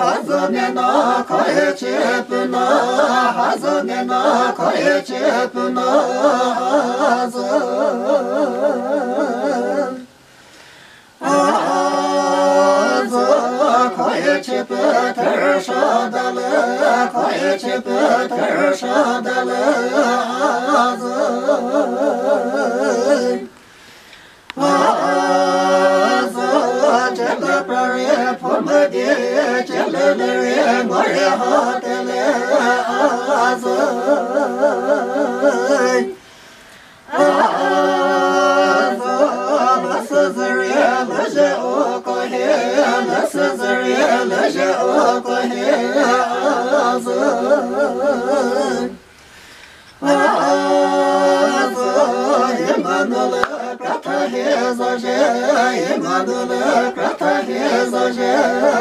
hazanena kare chepna hazanena kare chepna hazan hazan kare chepe tershadale kare chepe tershadale çele prare pomadi çele lere mare hatele azı Imanul krata Yeah.